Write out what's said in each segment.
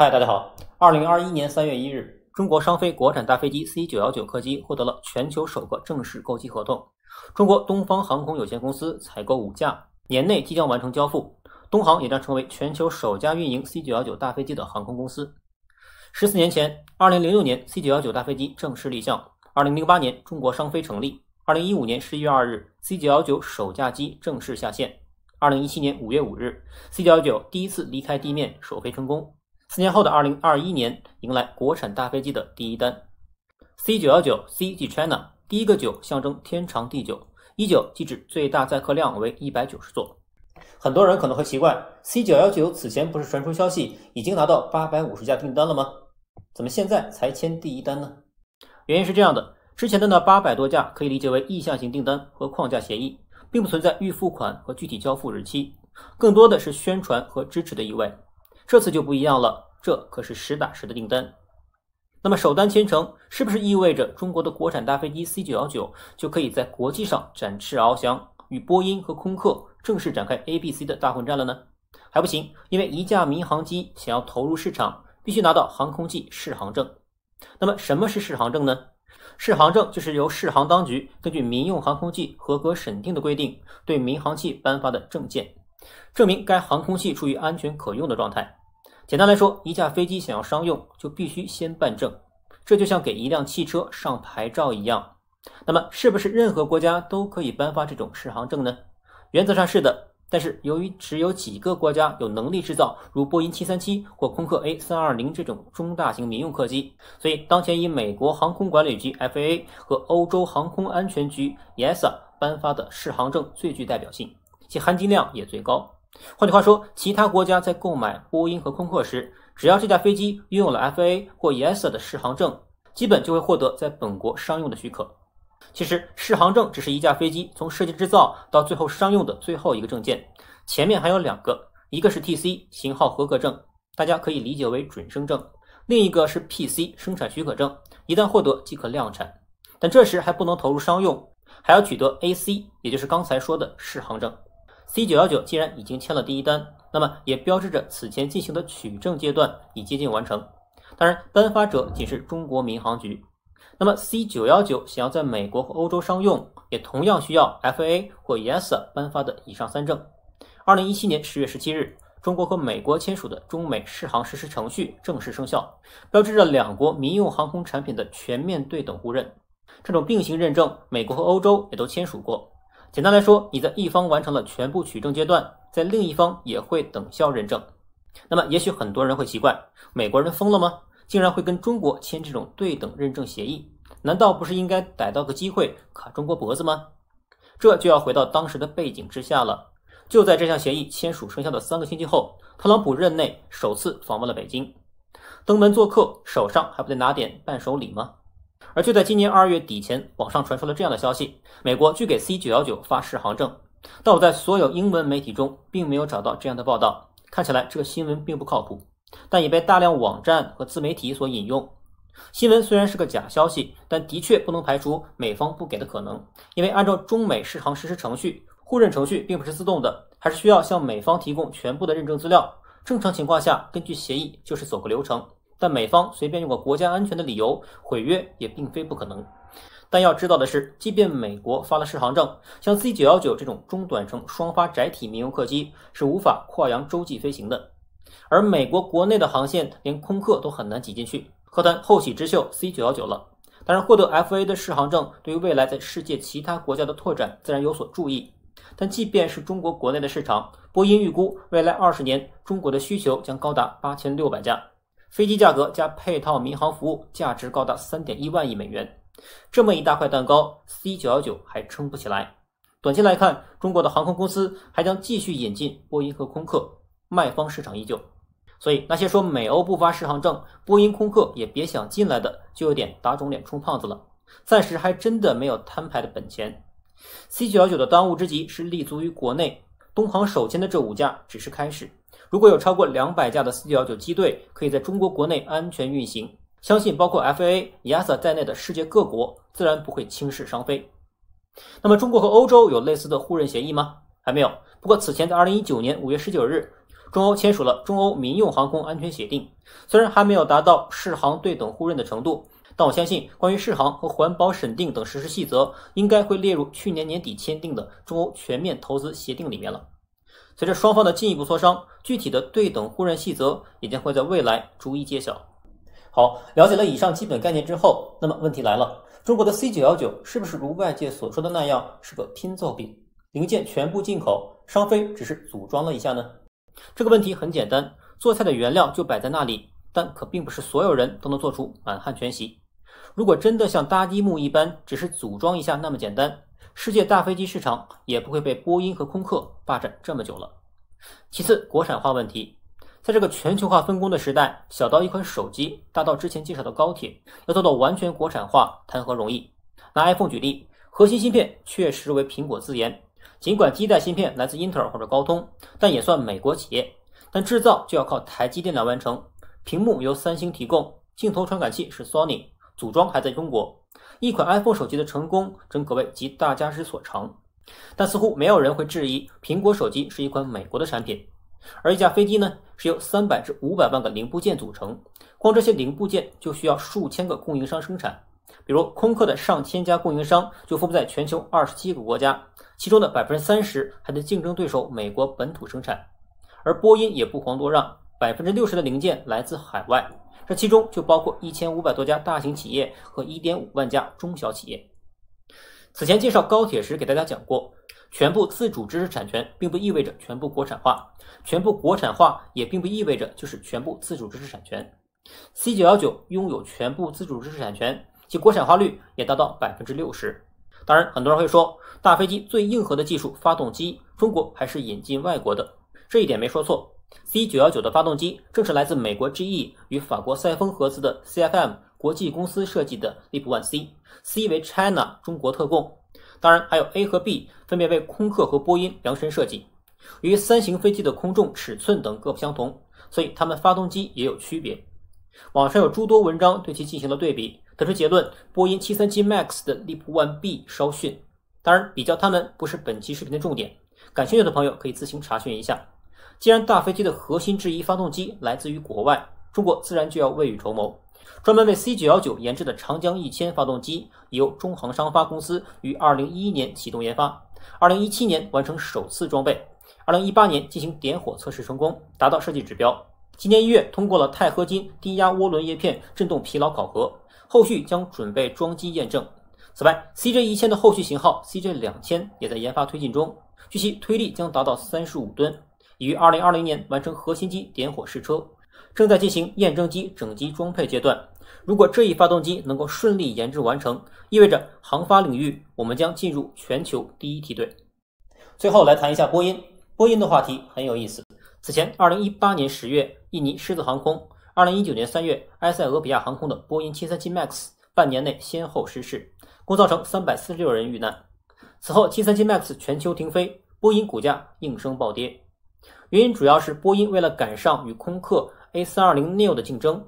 嗨，大家好。二零二一年三月一日，中国商飞国产大飞机 C 九幺九客机获得了全球首个正式购机合同。中国东方航空有限公司采购五架，年内即将完成交付。东航也将成为全球首家运营 C 九幺九大飞机的航空公司。十四年前，二零零六年 C 九幺九大飞机正式立项；二零零八年，中国商飞成立；二零一五年十一月二日，C 九幺九首架机正式下线；二零一七年五月五日，C 九幺九第一次离开地面首飞成功。四年后的二零二一年，迎来国产大飞机的第一单。C 九幺九 C 即 China，第一个九象征天长地久，一九即指最大载客量为一百九十座。很多人可能会奇怪，C 九幺九此前不是传出消息已经拿到八百五十架订单了吗？怎么现在才签第一单呢？原因是这样的，之前的那八百多架可以理解为意向型订单和框架协议，并不存在预付款和具体交付日期，更多的是宣传和支持的意味。这次就不一样了，这可是实打实的订单。那么首单签成，是不是意味着中国的国产大飞机 C 九幺九就可以在国际上展翅翱翔，与波音和空客正式展开 A、B、C 的大混战了呢？还不行，因为一架民航机想要投入市场，必须拿到航空器适航证。那么什么是适航证呢？适航证就是由适航当局根据民用航空器合格审定的规定，对民航器颁发的证件，证明该航空器处于安全可用的状态。简单来说，一架飞机想要商用，就必须先办证，这就像给一辆汽车上牌照一样。那么，是不是任何国家都可以颁发这种适航证呢？原则上是的，但是由于只有几个国家有能力制造如波音737或空客 A320 这种中大型民用客机，所以当前以美国航空管理局 FAA 和欧洲航空安全局 ESA 颁发的适航证最具代表性，其含金量也最高。换句话说，其他国家在购买波音和空客时，只要这架飞机拥有了 FA 或 EASA 的适航证，基本就会获得在本国商用的许可。其实，适航证只是一架飞机从设计制造到最后商用的最后一个证件，前面还有两个，一个是 TC 型号合格证，大家可以理解为准生证；另一个是 PC 生产许可证，一旦获得即可量产。但这时还不能投入商用，还要取得 AC，也就是刚才说的适航证。C 九幺九既然已经签了第一单，那么也标志着此前进行的取证阶段已接近完成。当然，颁发者仅是中国民航局。那么 C 九幺九想要在美国和欧洲商用，也同样需要 FAA 或 EASA 颁发的以上三证。二零一七年十月十七日，中国和美国签署的中美适航实施程序正式生效，标志着两国民用航空产品的全面对等互认。这种并行认证，美国和欧洲也都签署过。简单来说，你在一方完成了全部取证阶段，在另一方也会等效认证。那么，也许很多人会奇怪，美国人疯了吗？竟然会跟中国签这种对等认证协议？难道不是应该逮到个机会卡中国脖子吗？这就要回到当时的背景之下了。就在这项协议签署生效的三个星期后，特朗普任内首次访问了北京，登门做客，手上还不得拿点伴手礼吗？而就在今年二月底前，网上传出了这样的消息：美国拒给 C 九幺九发适航证。但我在所有英文媒体中并没有找到这样的报道，看起来这个新闻并不靠谱，但也被大量网站和自媒体所引用。新闻虽然是个假消息，但的确不能排除美方不给的可能，因为按照中美适航实施程序，互认程序并不是自动的，还是需要向美方提供全部的认证资料。正常情况下，根据协议就是走个流程。但美方随便用个国家安全的理由毁约也并非不可能。但要知道的是，即便美国发了适航证，像 C 九幺九这种中短程双发载体民用客机是无法跨洋洲际飞行的。而美国国内的航线连空客都很难挤进去，何谈后起之秀 C 九幺九了？当然，获得 FA 的适航证对于未来在世界其他国家的拓展自然有所注意。但即便是中国国内的市场，波音预估未来二十年中国的需求将高达八千六百架。飞机价格加配套民航服务，价值高达三点一万亿美元。这么一大块蛋糕，C 九幺九还撑不起来。短期来看，中国的航空公司还将继续引进波音和空客，卖方市场依旧。所以，那些说美欧不发适航证，波音、空客也别想进来的，就有点打肿脸充胖子了。暂时还真的没有摊牌的本钱。C 九幺九的当务之急是立足于国内，东航首签的这五架只是开始。如果有超过两百架的四九幺九机队可以在中国国内安全运行，相信包括 FAA、EASA 在内的世界各国自然不会轻视商飞。那么，中国和欧洲有类似的互认协议吗？还没有。不过，此前在2019年5月19日，中欧签署了中欧民用航空安全协定，虽然还没有达到适航对等互认的程度，但我相信关于适航和环保审定等实施细则，应该会列入去年年底签订的中欧全面投资协定里面了。随着双方的进一步磋商，具体的对等互认细则也将会在未来逐一揭晓。好，了解了以上基本概念之后，那么问题来了：中国的 C 九幺九是不是如外界所说的那样是个拼凑品，零件全部进口，商飞只是组装了一下呢？这个问题很简单，做菜的原料就摆在那里，但可并不是所有人都能做出满汉全席。如果真的像搭积木一般，只是组装一下那么简单，世界大飞机市场也不会被波音和空客霸占这么久了。其次，国产化问题。在这个全球化分工的时代，小到一款手机，大到之前介绍的高铁，要做到完全国产化，谈何容易？拿 iPhone 举例，核心芯片确实为苹果自研，尽管基带芯片来自英特尔或者高通，但也算美国企业。但制造就要靠台积电来完成，屏幕由三星提供，镜头传感器是 Sony，组装还在中国。一款 iPhone 手机的成功，真可谓集大家之所长。但似乎没有人会质疑，苹果手机是一款美国的产品。而一架飞机呢，是由三百至五百万个零部件组成，光这些零部件就需要数千个供应商生产。比如空客的上千家供应商就分布在全球二十七个国家，其中的百分之三十还在竞争对手美国本土生产。而波音也不遑多让，百分之六十的零件来自海外，这其中就包括一千五百多家大型企业和一点五万家中小企业。此前介绍高铁时给大家讲过。全部自主知识产权并不意味着全部国产化，全部国产化也并不意味着就是全部自主知识产权。C 九幺九拥有全部自主知识产权，其国产化率也达到百分之六十。当然，很多人会说，大飞机最硬核的技术发动机，中国还是引进外国的，这一点没说错。C 九幺九的发动机正是来自美国 GE 与法国赛峰合资的 CFM 国际公司设计的 LEAP One C，C 为 China 中国特供。当然，还有 A 和 B 分别为空客和波音量身设计。与三型飞机的空重、尺寸等各不相同，所以它们发动机也有区别。网上有诸多文章对其进行了对比，得出结论：波音737 MAX 的 LEAP One B 稍逊。当然，比较它们不是本期视频的重点，感兴趣的朋友可以自行查询一下。既然大飞机的核心之一发动机来自于国外，中国自然就要未雨绸缪。专门为 C 九幺九研制的长江一千发动机，由中航商发公司于二零一一年启动研发，二零一七年完成首次装备，二零一八年进行点火测试成功，达到设计指标。今年一月通过了钛合金低压涡轮叶片振动疲劳考核，后续将准备装机验证。此外，CJ 一千的后续型号 CJ 两千也在研发推进中，据悉推力将达到三十五吨，于二零二零年完成核心机点火试车。正在进行验证机整机装配阶段。如果这一发动机能够顺利研制完成，意味着航发领域我们将进入全球第一梯队。最后来谈一下波音。波音的话题很有意思。此前，二零一八年十月，印尼狮子航空；二零一九年三月，埃塞俄比亚航空的波音七三七 MAX 半年内先后失事，共造成三百四十六人遇难。此后，七三七 MAX 全球停飞，波音股价应声暴跌。原因主要是波音为了赶上与空客。A320neo 的竞争，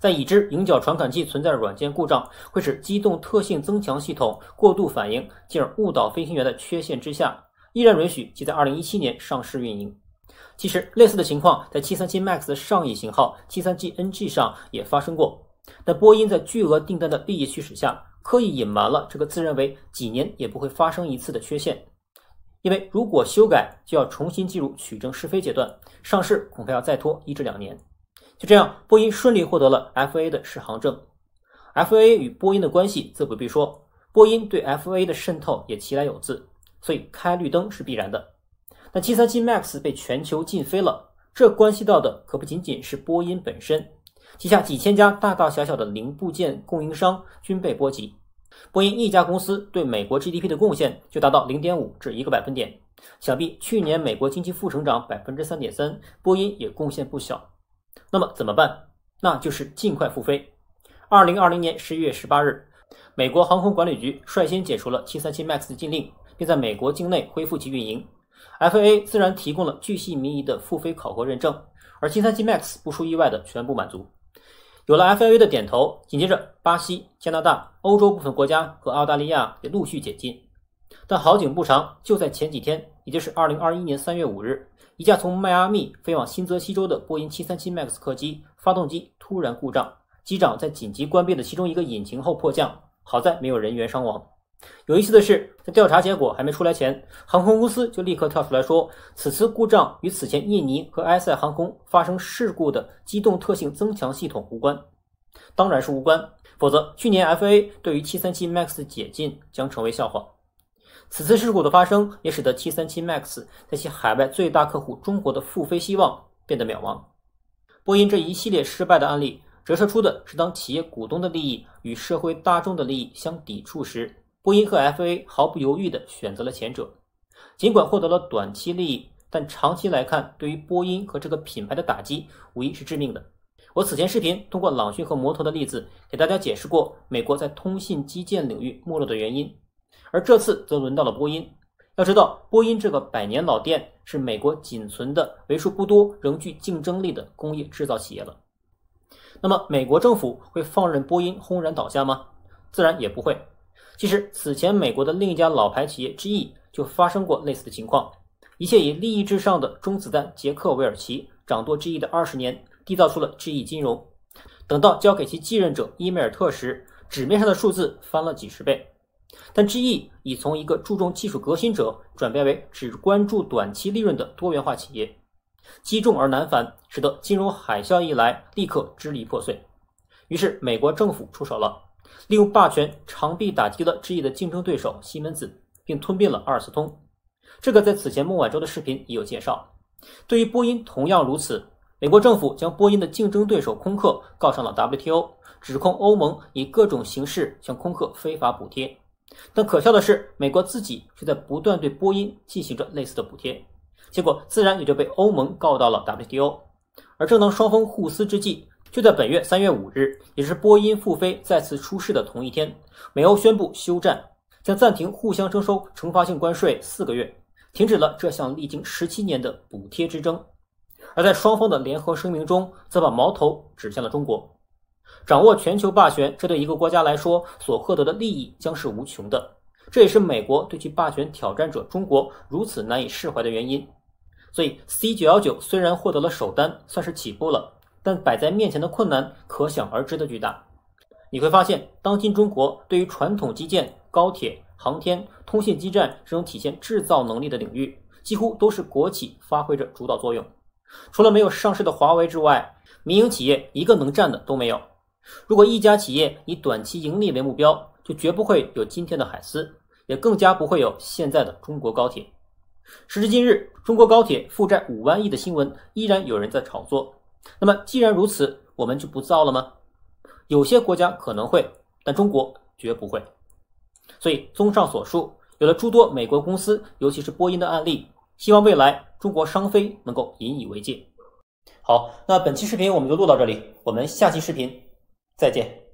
在已知迎角传感器存在软件故障，会使机动特性增强系统过度反应，进而误导飞行员的缺陷之下，依然允许其在2017年上市运营。其实，类似的情况在737 MAX 的上一型号 737NG 上也发生过，但波音在巨额订单的利益驱使下，刻意隐瞒了这个自认为几年也不会发生一次的缺陷。因为如果修改，就要重新进入取证试飞阶段，上市恐怕要再拖一至两年。就这样，波音顺利获得了 FAA 的适航证。FAA 与波音的关系自不必说，波音对 FAA 的渗透也其来有自，所以开绿灯是必然的。但737 MAX 被全球禁飞了，这关系到的可不仅仅是波音本身，旗下几千家大大小小的零部件供应商均被波及。波音一家公司对美国 GDP 的贡献就达到0.5至一个百分点，想必去年美国经济负成长百分之三点三，波音也贡献不小。那么怎么办？那就是尽快复飞。二零二零年十一月十八日，美国航空管理局率先解除了七三七 MAX 的禁令，并在美国境内恢复其运营。FA 自然提供了巨细靡遗的复飞考核认证，而七三七 MAX 不出意外的全部满足。有了 FAA 的点头，紧接着巴西、加拿大、欧洲部分国家和澳大利亚也陆续解禁。但好景不长，就在前几天，也就是二零二一年三月五日，一架从迈阿密飞往新泽西州的波音七三七 MAX 客机发动机突然故障，机长在紧急关闭了其中一个引擎后迫降，好在没有人员伤亡。有意思的是，在调查结果还没出来前，航空公司就立刻跳出来说，此次故障与此前印尼和埃塞航空发生事故的机动特性增强系统无关。当然是无关，否则去年 FA 对于737 MAX 的解禁将成为笑话。此次事故的发生，也使得737 MAX 在其海外最大客户中国的复飞希望变得渺茫。波音这一系列失败的案例，折射出的是当企业股东的利益与社会大众的利益相抵触时。波音和 FA 毫不犹豫地选择了前者，尽管获得了短期利益，但长期来看，对于波音和这个品牌的打击无疑是致命的。我此前视频通过朗讯和摩托的例子给大家解释过美国在通信基建领域没落的原因，而这次则轮到了波音。要知道，波音这个百年老店是美国仅存的为数不多仍具竞争力的工业制造企业了。那么，美国政府会放任波音轰然倒下吗？自然也不会。其实，此前美国的另一家老牌企业 GE 就发生过类似的情况。一切以利益至上的中子弹杰克韦尔奇掌舵 GE 的二十年，缔造出了 GE 金融。等到交给其继任者伊梅尔特时，纸面上的数字翻了几十倍。但 GE 已从一个注重技术革新者，转变为只关注短期利润的多元化企业。积重而难返，使得金融海啸一来，立刻支离破碎。于是，美国政府出手了。利用霸权长臂打击了 GE 的竞争对手西门子，并吞并了阿尔斯通。这个在此前孟晚舟的视频也有介绍。对于波音同样如此，美国政府将波音的竞争对手空客告上了 WTO，指控欧盟以各种形式向空客非法补贴。但可笑的是，美国自己却在不断对波音进行着类似的补贴，结果自然也就被欧盟告到了 WTO。而正当双方互撕之际，就在本月三月五日，也是波音复飞再次出事的同一天，美欧宣布休战，将暂停互相征收惩罚性关税四个月，停止了这项历经十七年的补贴之争。而在双方的联合声明中，则把矛头指向了中国。掌握全球霸权，这对一个国家来说所获得的利益将是无穷的，这也是美国对其霸权挑战者中国如此难以释怀的原因。所以，C 九幺九虽然获得了首单，算是起步了。但摆在面前的困难可想而知的巨大。你会发现，当今中国对于传统基建、高铁、航天、通信基站这种体现制造能力的领域，几乎都是国企发挥着主导作用。除了没有上市的华为之外，民营企业一个能占的都没有。如果一家企业以短期盈利为目标，就绝不会有今天的海思，也更加不会有现在的中国高铁。时至今日，中国高铁负债五万亿的新闻依然有人在炒作。那么，既然如此，我们就不造了吗？有些国家可能会，但中国绝不会。所以，综上所述，有了诸多美国公司，尤其是波音的案例，希望未来中国商飞能够引以为戒。好，那本期视频我们就录到这里，我们下期视频再见。